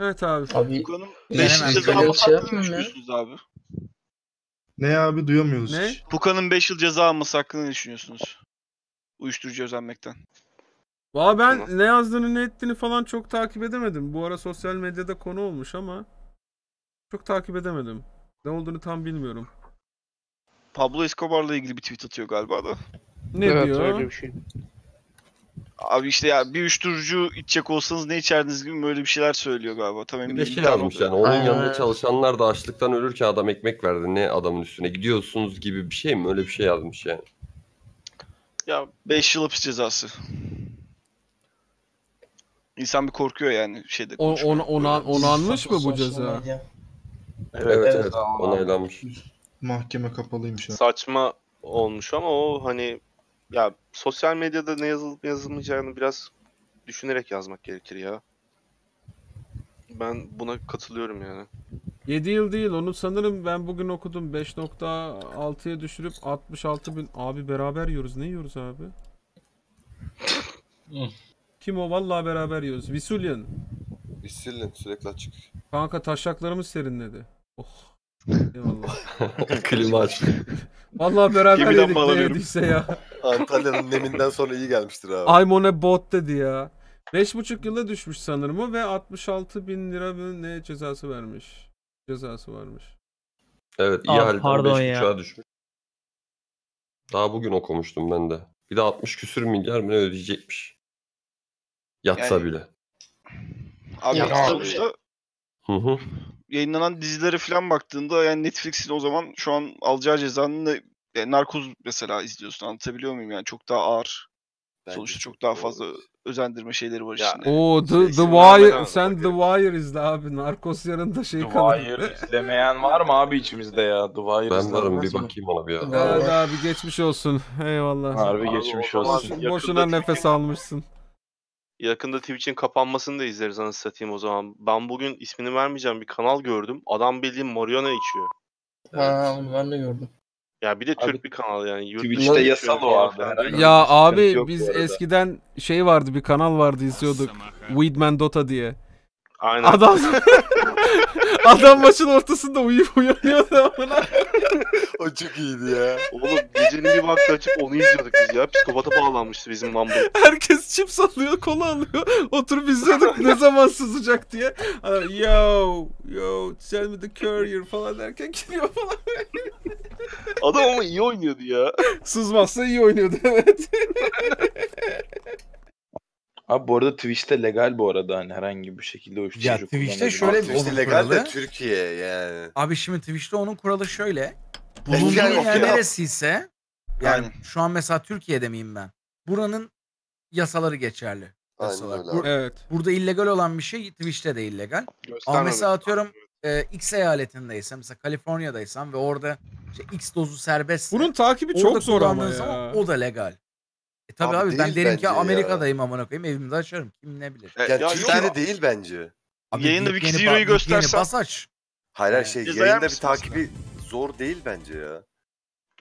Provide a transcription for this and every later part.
Evet abi. Abi 5 hemen yıl ceza şöyle alması şey hakkında ne yapmayayım ya. düşünüyorsunuz abi? Ne abi duyamıyoruz Ne? hiç. Furkan'ın 5 yıl ceza alması hakkında ne düşünüyorsunuz? Uyuşturucu özenmekten. Valla ben ne yazdığını ne ettiğini falan çok takip edemedim. Bu ara sosyal medyada konu olmuş ama çok takip edemedim. Ne olduğunu tam bilmiyorum. Pablo Escobar'la ilgili bir tweet atıyor galiba da. Ne evet diyor? öyle bir şey. Abi işte ya bir uyuşturucu içecek olsanız ne içerdiniz gibi böyle bir şeyler söylüyor galiba. Tam emin Bir de şey yazmış yani onun Aynen. yanında çalışanlar da açlıktan ölürken adam ekmek verdi. Ne adamın üstüne gidiyorsunuz gibi bir şey mi? Öyle bir şey yazmış yani. Ya 5 yıl hapis cezası. İnsan bir korkuyor yani şeyde O, ona, ona, onanmış mı bu ceza? Evet evet, evet. onaylanmış. Mahkeme kapalıymış abi. Saçma olmuş ama o hani ya sosyal medyada ne yazılıp ne yazılmayacağını biraz düşünerek yazmak gerekir ya. Ben buna katılıyorum yani. 7 yıl değil onu sanırım ben bugün okudum 5.6'ya düşürüp 66 bin abi beraber yiyoruz ne yiyoruz abi? Kim o vallahi beraber yiyoruz Visulyan Silin sürekli açık. kanka taşaklarımız serinledi oh Klima aç. vallahi beraber Gemiden yedik ne bağlanıyorum. yediyse ya Antalya'nın neminden sonra iyi gelmiştir abi. I'm on a boat dedi ya 5.5 yıla düşmüş sanırım o ve 66 bin lira mı ne cezası vermiş cezası varmış Evet iyi Aa, halden pardon 5 ya. buçuğa düşmüş. Daha bugün okumuştum ben de. Bir de 60 küsür milyar mı ne ödeyecekmiş. Yatsa Yani- bile. Abi Ya abi. sonuçta Hı hı. Yayınlanan dizilere falan baktığında yani Netflix'in o zaman şu an alacağı cezanın da yani Narkoz mesela izliyorsun anlatabiliyor muyum yani çok daha ağır. Bence Sonuçta çok daha fazla özendirme şeyleri var Ya, içinde. Oo The, Şey, The Wire sen The Wire izle abi Narcos yanında şey The kalır. Wire izlemeyen var mı abi içimizde ya? The Wire Ben varım bir bakayım ona bir ya. Evet abi geçmiş olsun. Eyvallah. Harbi Abi geçmiş olsun. Boşuna nefes almışsın. Yakında Twitch'in kapanmasını da izleriz anasını satayım o zaman. Ben bugün ismini vermeyeceğim bir kanal gördüm. Adam bildiğin marihuana içiyor. Ha onu ben de gördüm. Ya bir de Türk Abi, bir kanal yani. Yurt Twitch'te dışında yasal içiyor o falan abi. filan. Herhangi bir Ya sıkıntı abi yok biz bu arada. eskiden şey vardı bir kanal vardı izliyorduk. Weedman Dota diye. Aynen. Adam Adam maçın ortasında uyuyup uyanıyordu amına. O çok iyiydi ya. Oğlum gecenin bir vakti açıp onu izliyorduk biz ya. Psikopata bağlanmıştı bizim Mumble. Herkes çips alıyor, kola alıyor. Oturup izliyorduk ne zaman sızacak diye. Adam, yo, yo, tell me the courier falan derken geliyor falan. Adam ama iyi oynuyordu ya. Sızmazsa iyi oynuyordu evet. Abi bu arada Twitch'te legal bu arada hani herhangi bir şekilde uyuşturucu Ya Twitch'te şöyle bir Twitch'te legal de kuralı. Türkiye yani. Abi şimdi Twitch'te onun kuralı şöyle. Yok yer neresiyse yani Aynen. şu an mesela Türkiye'de miyim ben? Buranın yasaları geçerli. Aynen Yasalar. öyle Bu- abi. Evet. burada illegal olan bir şey Twitch'te de illegal. Ama mesela atıyorum e, X eyaletindeysen mesela Kaliforniya'daysan ve orada işte X dozu serbest. Bunun takibi orada çok zor ama ya. zaman o da legal. E tabi Abi abi, ben değil derim bence ki ya. Amerika'dayım amına koyayım evimde açarım. Kim ne bilir. E, Yani ya Türkiye'de yok. değil bence. Abi Yayında Wiki ba- Zero'yu VPN'i göstersen- bas aç. Hayır her şey Cezayar yayında bir mısın takibi zor değil bence ya.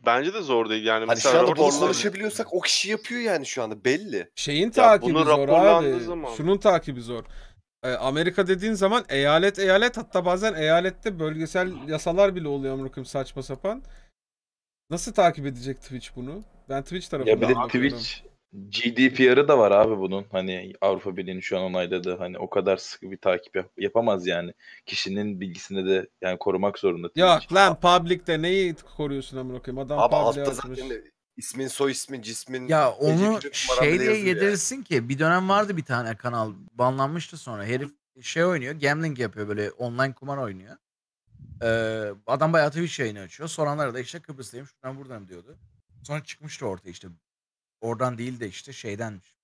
Bence de zor değil yani. Hani mesela şu anda bunu konuşabiliyorsak o kişi yapıyor yani şu anda belli. Şeyin takibi bunu zor raporlandığı abi. zaman- Şunun takibi zor. Ee, Amerika dediğin zaman eyalet eyalet hatta bazen eyalette bölgesel yasalar bile oluyor amına koyayım saçma sapan. Nasıl takip edecek Twitch bunu? Ben Twitch tarafından Ya bir de bakıyorum. Twitch GDPR'ı da var abi bunun. Hani Avrupa Birliği'nin şu an onayladığı hani o kadar sıkı bir takip yap- yapamaz yani. Kişinin bilgisini de yani korumak zorunda Twitch. Yok lan public'te neyi koruyorsun amına koyayım? Adam Abi public'e altta atmış. zaten ismin, soy ismin, cismin, Ya onu gece küçük numaran şey bile diye yazıyor yani. yedirirsin ki bir dönem vardı bir tane kanal banlanmıştı sonra herif şey oynuyor gambling yapıyor böyle online kumar oynuyor. Ee, adam bayağı Twitch yayını açıyor. Soranlara da işte Kıbrıs'tayım şuradan buradan diyordu. Sonra çıkmıştı ortaya işte oradan değil de işte şeydenmiş.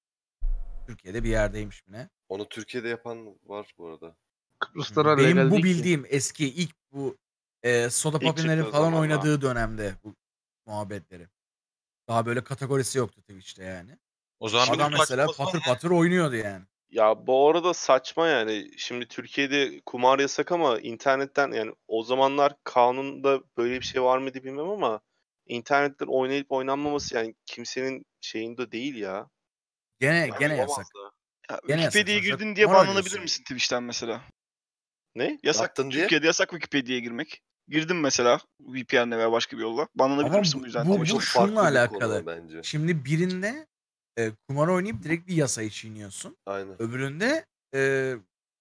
Türkiye'de bir yerdeymiş mi ne? Onu Türkiye'de yapan var bu arada. Kıbrıslara Benim legal bu değil ki. bildiğim eski ilk bu e, Soda İlk Popin'lerin çıktığı falan zamanlar. oynadığı dönemde bu muhabbetleri. Daha böyle kategorisi yoktu Twitch'te yani. O zaman Adam mesela patır patır oynuyordu yani. Ya bu arada saçma yani. Şimdi Türkiye'de kumar yasak ama internetten yani o zamanlar kanunda böyle bir şey var mıydı bilmem ama internetten oynayıp oynanmaması yani kimsenin şeyinde değil ya. Gene Yani gene yasak. da. Ya, Gene yasak Wikipedia'ya sonuçta. girdin diye banlanabilir misin Twitch'ten mesela? Ne? Yasak. Yaptın diye. Türkiye'de yasak Wikipedia'ya girmek. Girdim mesela VPN'le veya başka bir yolla. Banlanabilir misin bu- bu yüzden? bu- bu farklı bir alakalı. bence. Şimdi birinde e, kumar oynayıp direkt bir yasayı çiğniyorsun. Aynen. Öbüründe e,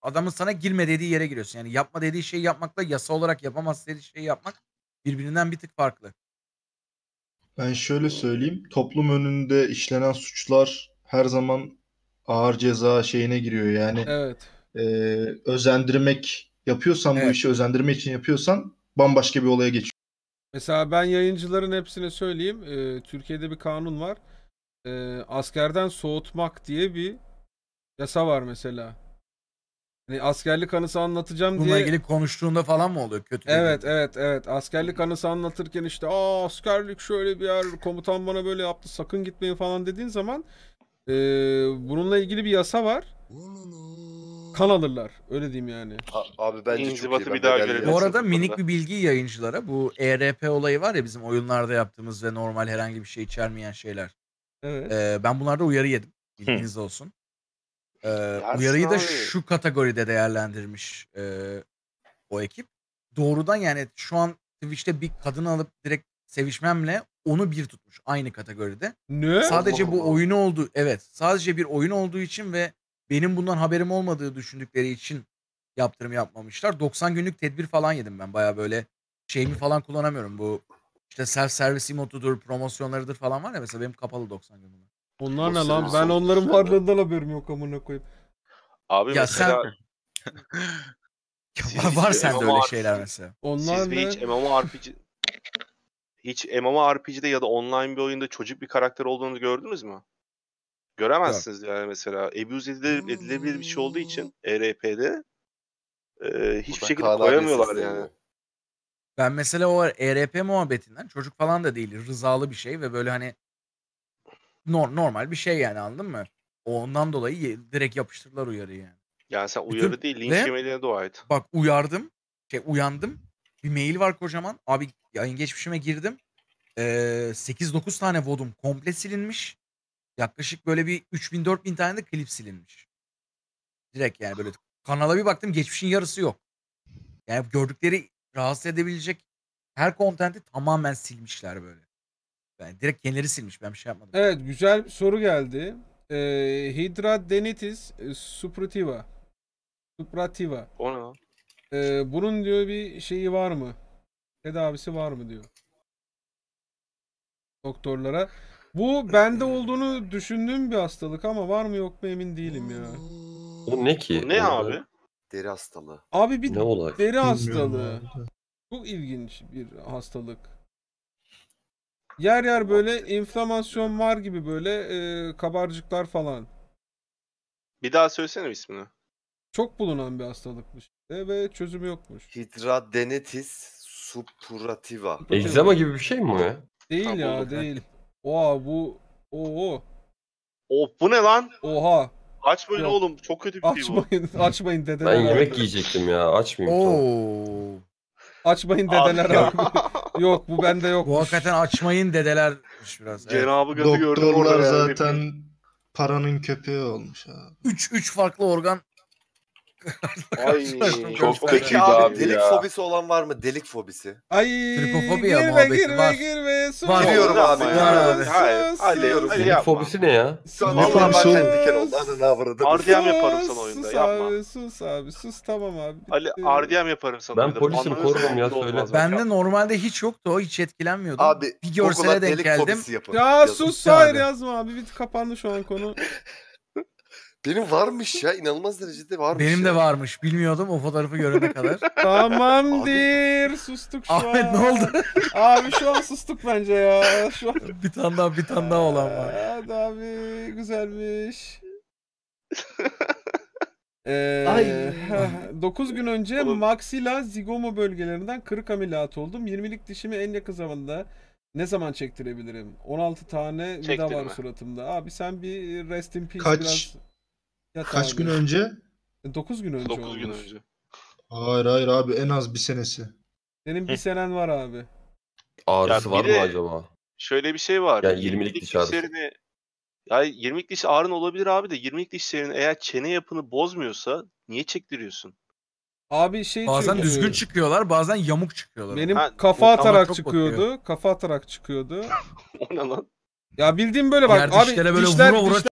adamın sana girme dediği yere giriyorsun. Yani yapma dediği şeyi yapmakla yasa olarak yapamaz dediği şeyi yapmak birbirinden bir tık farklı. Ben şöyle söyleyeyim. Toplum önünde işlenen suçlar her zaman ağır ceza şeyine giriyor. Yani Evet. e, özendirmek yapıyorsan bu Evet. işi özendirme için yapıyorsan bambaşka bir olaya geçiyor. Mesela ben yayıncıların hepsine söyleyeyim. Ee, Türkiye'de bir kanun var. Ee, askerden soğutmak diye bir yasa var mesela. Hani askerlik anısı anlatacağım Bununla diye. ilgili konuştuğunda falan mı oluyor kötü? Evet dediğinde? evet evet. Askerlik anısı anlatırken işte aa askerlik şöyle bir yer komutan bana böyle yaptı sakın gitmeyin falan dediğin zaman ee, bununla ilgili bir yasa var. Kan alırlar. Öyle diyeyim yani. A- abi bence çok İnzibatı iyi. Ben bir daha görelim. Bu arada minik bir bilgi yayıncılara. Bu ERP olayı var ya bizim oyunlarda yaptığımız ve normal herhangi bir şey içermeyen şeyler. Evet. Ee, ben bunlarda uyarı yedim. Bilginiz olsun. Ee, uyarıyı da abi. şu kategoride değerlendirmiş e, o ekip. Doğrudan yani şu an Twitch'te bir kadın alıp direkt sevişmemle onu bir tutmuş aynı kategoride. Ne? Sadece Allah bu Allah. oyunu olduğu evet sadece bir oyun olduğu için ve benim bundan haberim olmadığı düşündükleri için yaptırım yapmamışlar. 90 günlük tedbir falan yedim ben baya böyle şeyimi falan kullanamıyorum bu işte self service emotudur promosyonlarıdır falan var ya mesela benim kapalı 90 gün bunlar. Onlar ne lan? Ben onların varlığından haberim yok amına koyayım. Abi Ya mesela Ya Siz var, var hiç sende öyle MMORPG şeyler mesela. Onlar siz bir ne? hiç MMORPG hiç MMORPG'de ya da online bir oyunda çocuk bir karakter olduğunu gördünüz mü? Göremezsiniz yani mesela. Abuse edilir, edilebilir bir şey olduğu için ERP'de e, hiçbir şekilde koyamıyorlar yani. Ben mesela o ERP muhabbetinden çocuk falan da değil rızalı bir şey ve böyle hani nor- normal bir şey yani anladın mı? Ondan dolayı ye- direkt yapıştırdılar uyarıyı yani. Yani sen Bütün- uyarı değil, linç ve- yemediğine dua et. Bak uyardım. Şey uyandım. Bir mail var kocaman. Abi yayın geçmişime girdim. Ee, 8-9 tane vodum komple silinmiş. Yaklaşık böyle bir 3000-4000 tane de klip silinmiş. Direkt yani böyle kanala bir baktım geçmişin yarısı yok. Yani gördükleri rahatsız edebilecek her kontenti tamamen silmişler böyle. Yani direkt kendileri silmiş. Ben bir şey yapmadım. Evet güzel bir soru geldi. Ee, Hydra denitis suprativa. Suprativa. O ne lan? Ee, bunun diyor bir şeyi var mı? Tedavisi var mı diyor. Doktorlara. Bu bende olduğunu düşündüğüm bir hastalık ama var mı yok mu emin değilim ya. O ne ki? Bu ne Orada abi? Deri hastalığı. Abi bir Ne olay? deri Bilmiyorum hastalığı. abi. Çok ilginç bir hastalık. Yer yer böyle inflamasyon var gibi böyle e, kabarcıklar falan. Bir daha söylesene ismini. Çok bulunan bir hastalıkmış işte ve çözümü yokmuş. Hidradenitis suppurativa. Egzama gibi bir şey mi o ya? Değil Ha, ya değil. Oha bu oo Oh bu ne lan? oha Aç böyle Yok. oğlum. Çok kötü bir şey bu. açmayın açmayın dedeler. Ben abi. yemek yiyecektim ya. Açmayayım tamam. Oo. Açmayın dedeler abi. Yok bu bende yok. Bu hakikaten açmayın dedelermiş biraz. Evet. Cenabı Gaz'ı gördüm orada Doktorlar yani. zaten paranın köpeği olmuş abi. 3 3 farklı organ Ay Çok kötüydü abi, abi delik ya. fobisi olan var mı? Delik fobisi. Ay Tripofobi girme ya muhabbeti girme var. girme. Sus, Var. Biliyorum sus, abi, sus, var abi. sus, Hayır. Ali Delik yapma. fobisi ne ya? Sonra Ne o? kendi diken oldu. Ananı avradım. RDM yaparım sana oyunda, sus yapma. Abi, sus abi sus tamam abi. Ali. RDM yaparım sana. Ben polisim, korurum ya, söyle. Bende ya. normalde hiç yoktu o. Hiç etkilenmiyordum. Abi bir görsele denk delik geldim. Ya sus hayır yazma abi. Bit kapandı şu an konu. Benim varmış ya. inanılmaz derecede varmış Benim ya. de varmış. Bilmiyordum o fotoğrafı görene kadar. Tamamdır. Sustuk şu Ahmet an. ne oldu? Abi şu an sustuk bence ya. Şu an. bir tane daha bir tane daha olan var. Hadi abi güzelmiş. Ee, Ay. 9 gün önce Oğlum. maxilla zigomo bölgelerinden kırık ameliyat oldum. 20'lik dişimi en yakın zamanda ne zaman çektirebilirim? 16 tane vida var suratımda. Abi sen bir rest in peace Kaç- biraz yat Kaç abi. gün önce? 9 gün önce 9 gün olmuş. önce. Hayır hayır abi en az bir senesi. Senin bir senen var abi. Ağrısı Ya var bir mı de- acaba? Şöyle bir şey var. Yani 20'lik diş ağrısı. dişlerini ya 20'lik diş ağrın olabilir abi de 20'lik dişlerin eğer çene yapını bozmuyorsa niye çektiriyorsun? Abi şey Bazen çünkü, düzgün çıkıyorlar, bazen yamuk çıkıyorlar. Benim Ha, kafa o- ama atarak çok çıkıyordu. Kafa atarak çıkıyordu. O ne lan? Ya bildiğim böyle bak Diğer abi dişlere böyle dişler, vura vura dişler